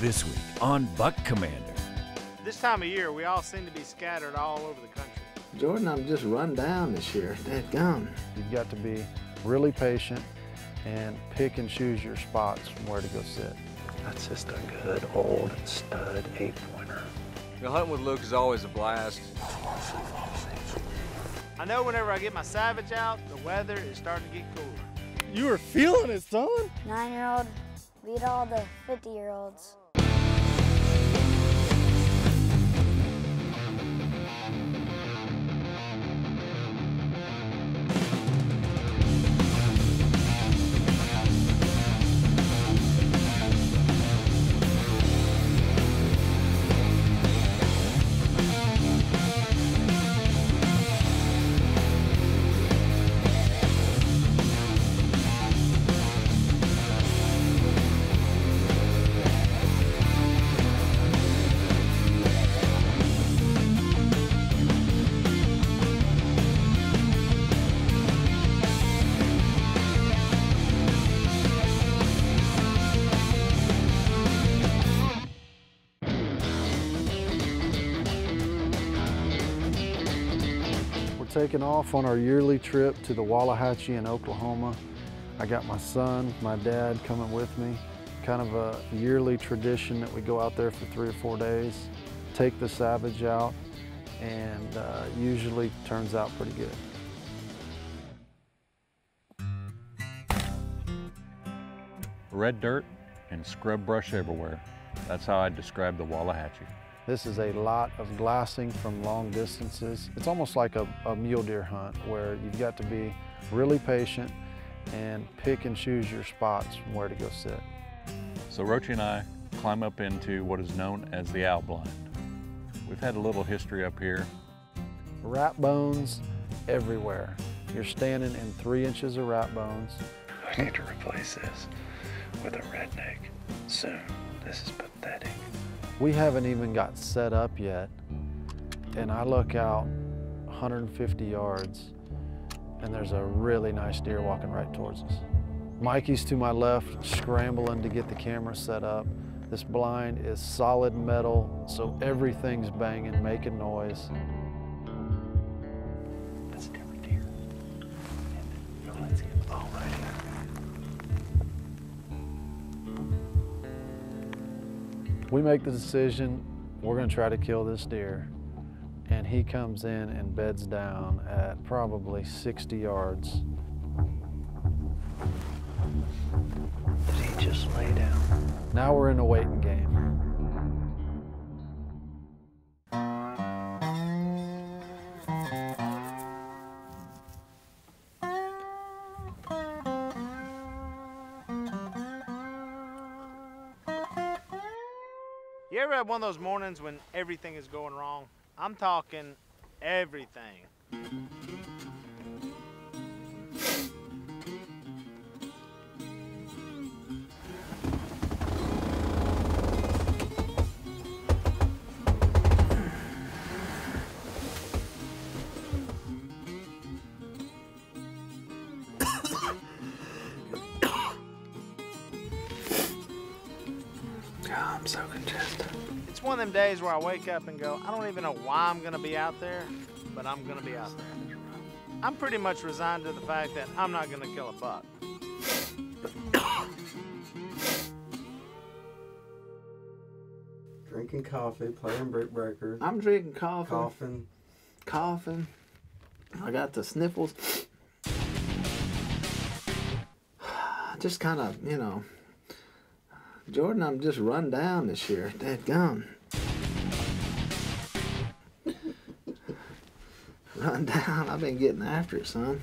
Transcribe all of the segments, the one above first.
This week on Buck Commander. This time of year, we all seem to be scattered all over the country. Jordan, I'm just run down this year. Dead gum. You've got to be really patient and pick and choose your spots from where to go sit. That's just a good old stud eight pointer. You know, hunting with Luke is always a blast. I know whenever I get my Savage out, the weather is starting to get cooler. You were feeling it, son. Nine-year-old beat all the 50-year-olds. Taking off on our yearly trip to the Wallahatchie in Oklahoma. I got my son, my dad coming with me. Kind of a yearly tradition that we go out there for three or four days, take the Savage out, and uh, usually turns out pretty good. Red dirt and scrub brush everywhere. That's how I describe the Wallahatchie. This is a lot of glassing from long distances. It's almost like a, a mule deer hunt where you've got to be really patient and pick and choose your spots from where to go sit. So Roach and I climb up into what is known as the owl blind. We've had a little history up here. Rat bones everywhere. You're standing in three inches of rat bones. I need to replace this with a redneck soon. This is pathetic. We haven't even got set up yet, and I look out 150 yards, and there's a really nice deer walking right towards us. Mikey's to my left, scrambling to get the camera set up. This blind is solid metal, so everything's banging, making noise. We make the decision, we're gonna try to kill this deer. And he comes in and beds down at probably 60 yards. Did he just lay down? Now we're in a waiting game. You ever have one of those mornings when everything is going wrong? I'm talking everything. Days where I wake up and go, I don't even know why I'm gonna be out there, but I'm gonna be out there. I'm pretty much resigned to the fact that I'm not gonna kill a buck. Drinking coffee, playing brick breakers, I'm drinking coffee, coughing. coughing. I got the sniffles. Just kind of, you know. Jordan, I'm just run down this year. Dead gum. Down. I've been getting after it, son.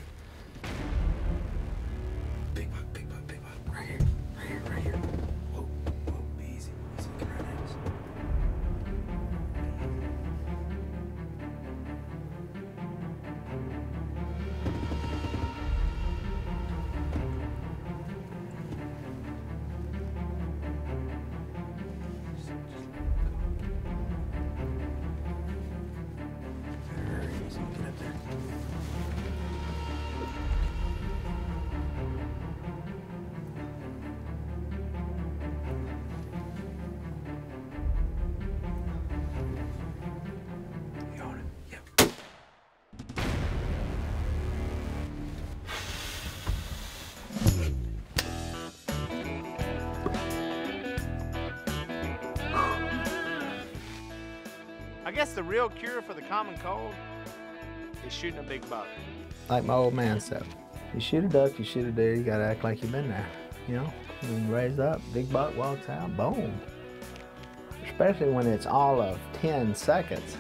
Guess the real cure for the common cold is shooting a big buck. Like my old man said, you shoot a duck, you shoot a deer, you gotta act like you've been there. You know, and raise up, big buck walks out, boom. Especially when it's all of 10 seconds.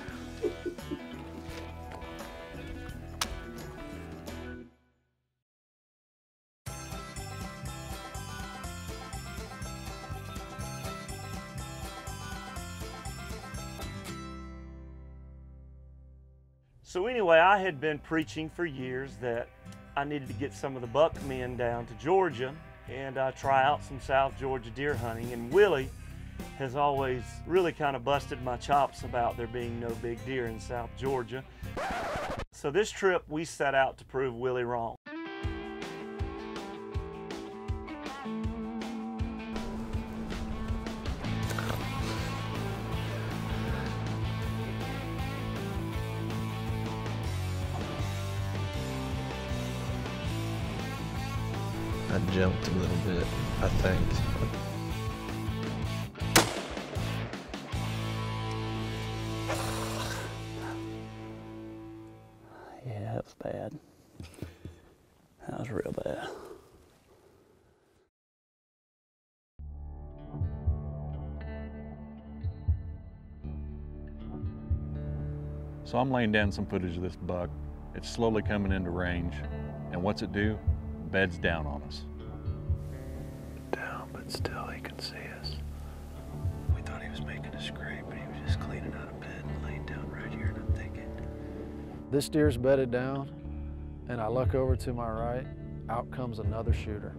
So anyway, I had been preaching for years that I needed to get some of the buck men down to Georgia and uh, try out some South Georgia deer hunting. And Willie has always really kind of busted my chops about there being no big deer in South Georgia. So this trip we set out to prove Willie wrong. Jumped a little bit, I think. Yeah, that was bad. That was real bad. So I'm laying down some footage of this buck. It's slowly coming into range. And what's it do? Beds down on us. But still he can see us. We thought he was making a scrape, but he was just cleaning out a bed and laying down right here, and I'm thinking, This deer's bedded down, and I look over to my right, out comes another shooter.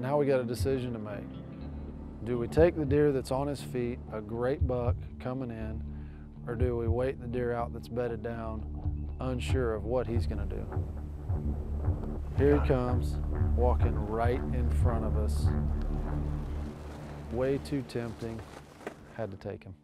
Now we got a decision to make. Do we take the deer that's on his feet, a great buck coming in, or do we wait the deer out that's bedded down, unsure of what he's gonna do? Here he comes, walking right in front of us. Way too tempting, had to take him.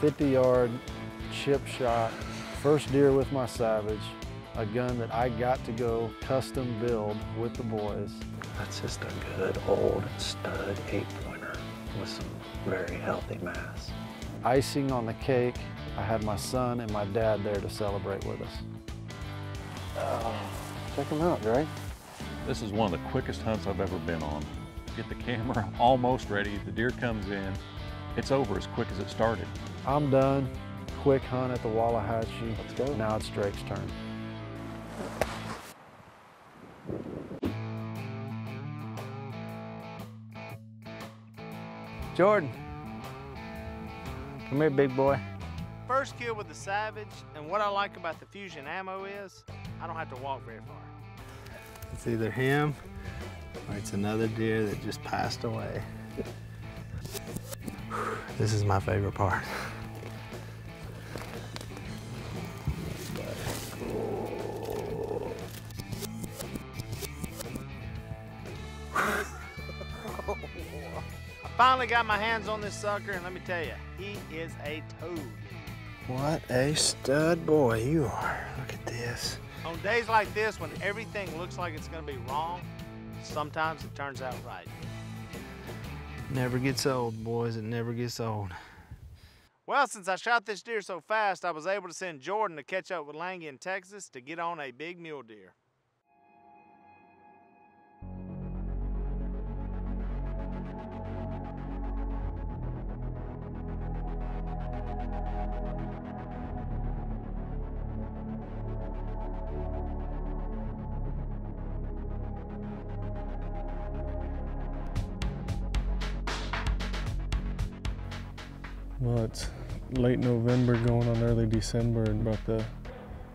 Fifty yard chip shot, first deer with my Savage, a gun that I got to go custom build with the boys. that's just a good old stud eight pointer with some very healthy mass. Icing on the cake, I had my son and my dad there to celebrate with us. Oh. Check them out, Dre. This is one of the quickest hunts I've ever been on. Get the camera almost ready, the deer comes in, it's over as quick as it started. I'm done. Quick hunt at the Wallahatchie. Let's go. Now it's Drake's turn. Jordan. Come here, big boy. First kill with the Savage, and what I like about the Fusion ammo is I don't have to walk very far. It's either him or it's another deer that just passed away. This is my favorite part. Finally got my hands on this sucker, and let me tell you, he is a toad. What a stud boy you are. Look at this. On days like this, when everything looks like it's gonna be wrong, sometimes it turns out right. Never gets old, boys. It never gets old. Well, since I shot this deer so fast, I was able to send Jordan to catch up with Langy in Texas to get on a big mule deer. Well, it's late November going on early December and brought the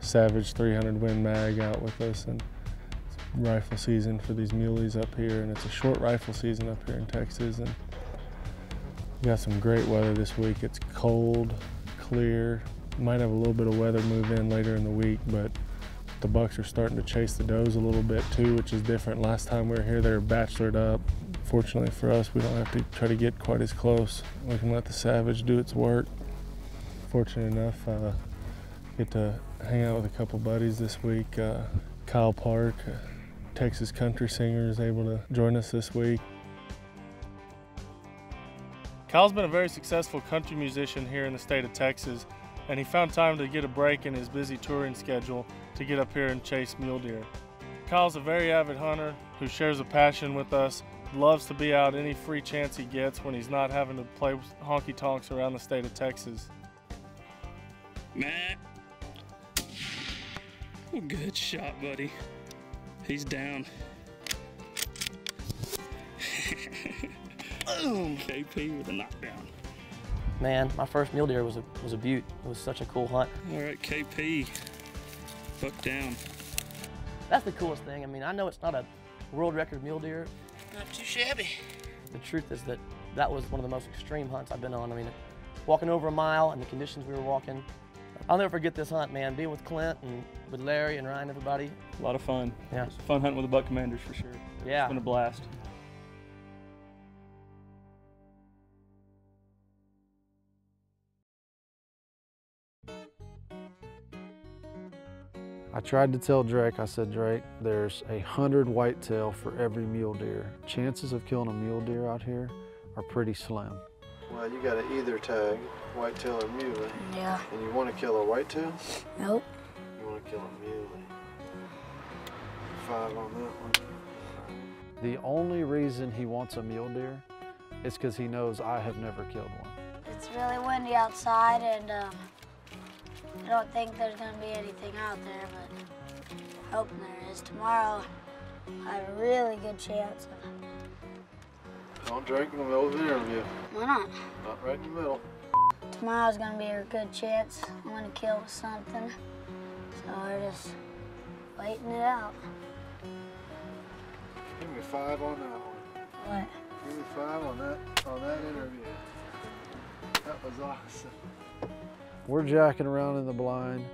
Savage 300 Win Mag out with us and it's rifle season for these muleys up here and it's a short rifle season up here in Texas and we got some great weather this week. It's cold, clear, Might have a little bit of weather move in later in the week, but the bucks are starting to chase the does a little bit too, which is different. Last time we were here, they were bachelored up. Fortunately for us, we don't have to try to get quite as close. We can let the savage do its work. Fortunate enough, uh, get to hang out with a couple buddies this week. Uh, Kyle Park, uh, Texas country singer, is able to join us this week. Kyle's been a very successful country musician here in the state of Texas, and he found time to get a break in his busy touring schedule to get up here and chase mule deer. Kyle's a very avid hunter who shares a passion with us, loves to be out any free chance he gets when he's not having to play honky tonks around the state of Texas. Matt. Good shot, buddy. He's down. Boom! KP with a knockdown. Man, my first mule deer was a, was a beaut. It was such a cool hunt. All right, KP. Buck down. That's the coolest thing. I mean, I know it's not a world record mule deer. Not too shabby. The truth is that that was one of the most extreme hunts I've been on. I mean, walking over a mile and the conditions we were walking. I'll never forget this hunt, man. Being with Clint and with Larry and Ryan, everybody. A lot of fun. Yeah. It's a fun hunting with the buck commanders for sure. Yeah. It's been a blast. I tried to tell Drake, I said, Drake, there's a hundred whitetail for every mule deer. Chances of killing a mule deer out here are pretty slim. Well, you got to either tag whitetail or muley. Yeah. And you want to kill a whitetail? Nope. You want to kill a muley. Five on that one. The only reason he wants a mule deer is because he knows I have never killed one. It's really windy outside, and um, I don't think there's going to be anything out there, but I'm hoping there is. Tomorrow, I have a really good chance. Don't drink in the middle of an interview. Why not? Not right in the middle. Tomorrow's going to be a good chance. I'm going to kill something. So we're just waiting it out. Give me five on that one. What? Give me five on that on that interview. That was awesome. We're jacking around in the blind.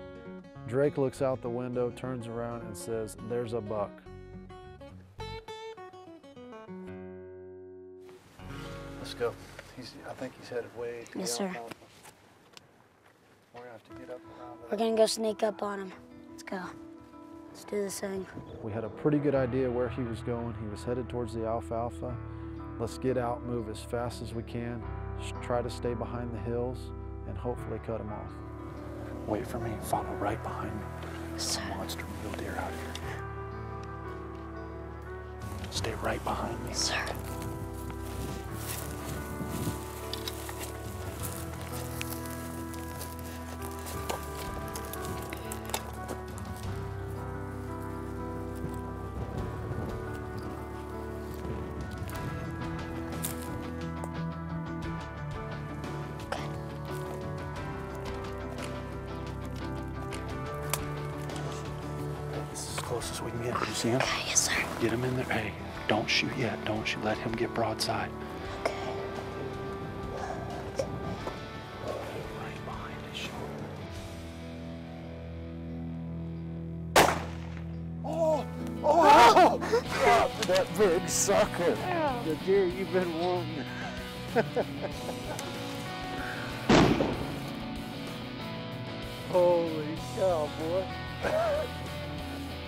Drake looks out the window, turns around, and says, There's a buck. Let's go. He's, I think he's headed way to Yes, the sir. We're gonna have to get up We're going to go sneak up on him. Let's go. Let's do this thing. We had a pretty good idea where he was going. He was headed towards the alfalfa. Let's get out, move as fast as we can, try to stay behind the hills, and hopefully cut him off. Wait for me. Follow right behind me. Sir. Monster mule deer out here. Stay right behind me. Sir. This is as close as we can get. You see him? Yes, sir. Get him in there. Hey, don't shoot yet. Don't shoot. Let him get broadside. Right behind his shoulder. Oh! Oh! Drop that big sucker. The deer you've been wanting. Holy cow, boy.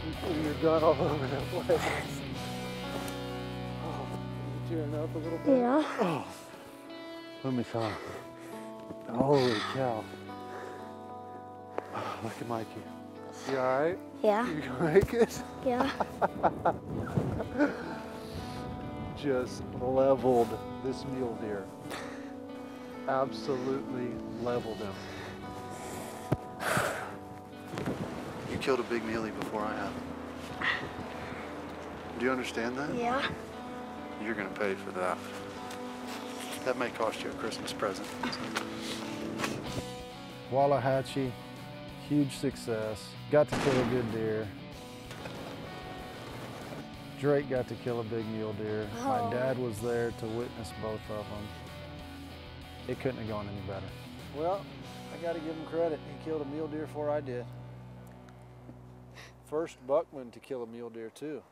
You your gun all over that place. Oh, you tearing up a little bit? Yeah. Oh. Let me saw. Holy cow. Oh, look at Mikey. You alright? Yeah. You gonna make it? Yeah. Just leveled this mule deer. Absolutely leveled him. Killed a big muley before I have. Do you understand that? Yeah. You're gonna pay for that. That may cost you a Christmas present. Wallahatchie, huge success. Got to kill a good deer. Drake got to kill a big mule deer. My Oh. dad was there to witness both of them. It couldn't have gone any better. Well, I gotta give him credit. He killed a mule deer before I did. First buckman to kill a mule deer too.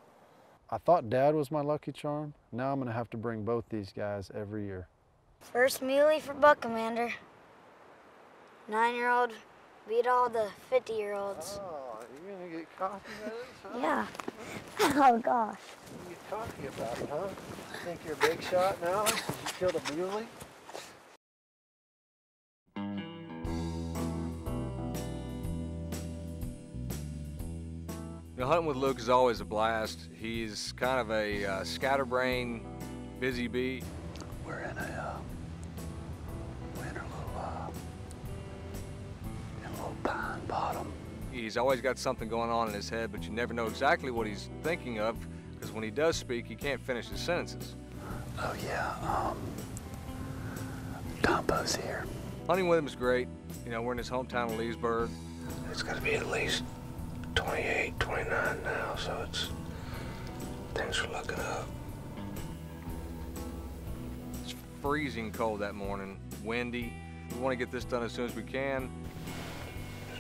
I thought dad was my lucky charm. Now I'm gonna have to bring both these guys every year. First muley for Buck Commander. Nine-year-old beat all the 50-year-olds. Oh, you're gonna get cocky about it? Huh? Yeah. Oh gosh. You get cocky about it, huh? You think you're a big shot now? 'cause You killed a muley? Hunting with Luke is always a blast. He's kind of a uh, scatterbrain, busy bee. We're in a, uh, we're in a little, uh, in a little pine bottom. He's always got something going on in his head, but you never know exactly what he's thinking of because when he does speak, he can't finish his sentences. Oh yeah, um, Tombo's here. Hunting with him is great. You know, we're in his hometown of Leesburg. It's got to be at least 28, 29 now, so it's things are looking up. It's freezing cold that morning, windy. We want to get this done as soon as we can.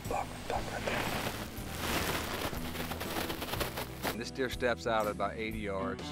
Buck right there. And this deer steps out at about 80 yards.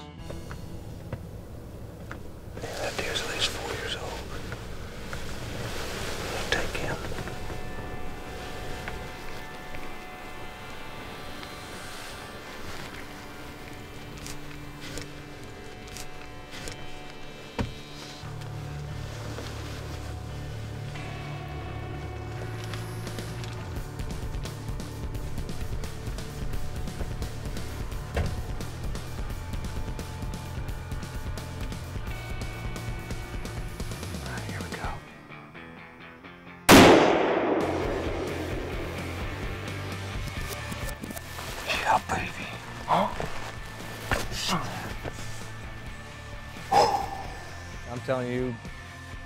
Telling you,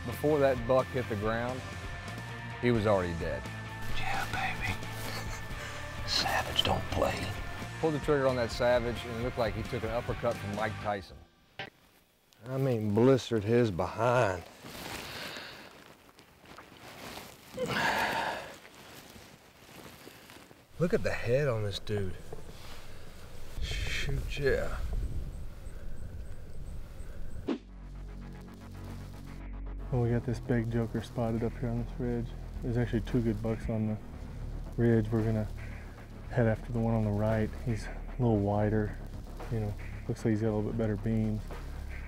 before that buck hit the ground, he was already dead. Yeah, baby. Savage don't play. Pulled the trigger on that savage, and it looked like he took an uppercut from Mike Tyson. I mean, blistered his behind. Look at the head on this dude. Shoot, yeah. We got this big joker spotted up here on this ridge. There's actually two good bucks on the ridge. We're gonna head after the one on the right. He's a little wider, you know, looks like he's got a little bit better beams.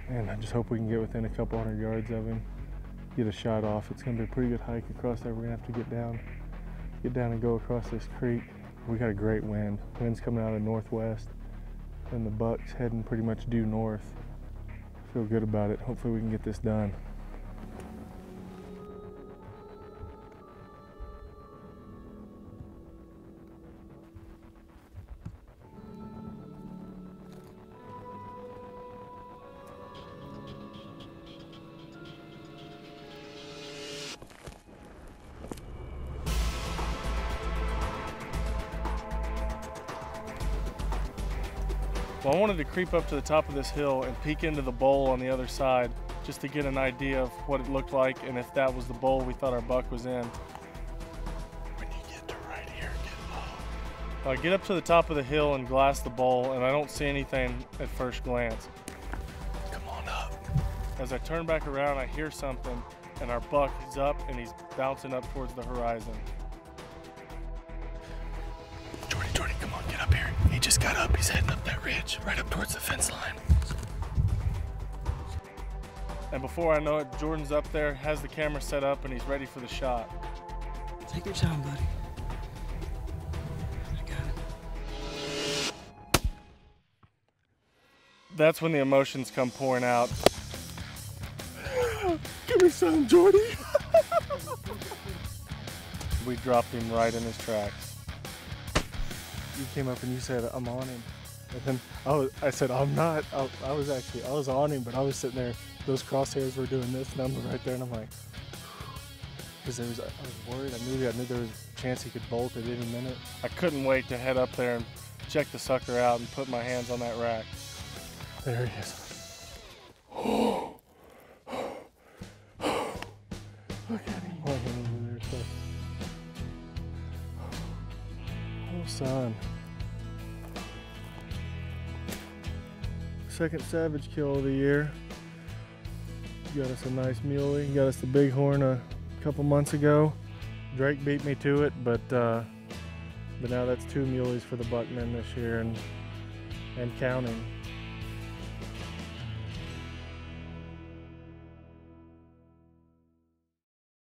And I just hope we can get within a couple hundred yards of him, get a shot off. It's gonna be a pretty good hike across there. We're gonna have to get down, get down and go across this creek. We got a great wind. Wind's coming out of northwest, and the buck's heading pretty much due north. Feel good about it. Hopefully we can get this done. Well, I wanted to creep up to the top of this hill and peek into the bowl on the other side just to get an idea of what it looked like and if that was the bowl we thought our buck was in. When you get to right here, get low. I get up to the top of the hill and glass the bowl, and I don't see anything at first glance. Come on up. As I turn back around, I hear something, and our buck is up and he's bouncing up towards the horizon. Got up. He's heading up that ridge, right up towards the fence line. And before I know it, Jordan's up there, has the camera set up, and he's ready for the shot. Take your time, buddy. That's when the emotions come pouring out. Give me some, Jordy. we dropped him right in his tracks. You came up and you said, I'm on him. And then I, was, I said, I'm not. I, I was actually, I was on him, but I was sitting there. Those crosshairs were doing this number right there, and I'm like, because there was, I was worried. I knew, I knew there was a chance he could bolt at any minute. I couldn't wait to head up there and check the sucker out and put my hands on that rack. There he is. son. Second savage kill of the year. Got us a nice muley. Got us the bighorn a couple months ago. Drake beat me to it, but uh, but now that's two muleys for the Buckman this year and and counting.